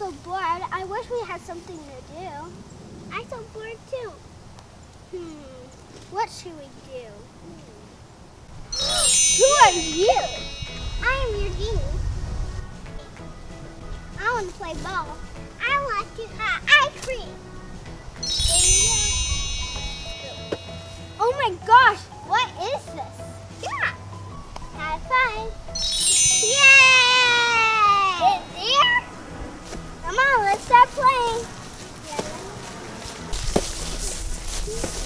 so bored. I wish we had something to do. I'm so bored too. Hmm. What should we do? Who are you? I am your genie. I want to play ball. I want to have ice cream. Oh my gosh, what is this? Yeah. Have fun. you.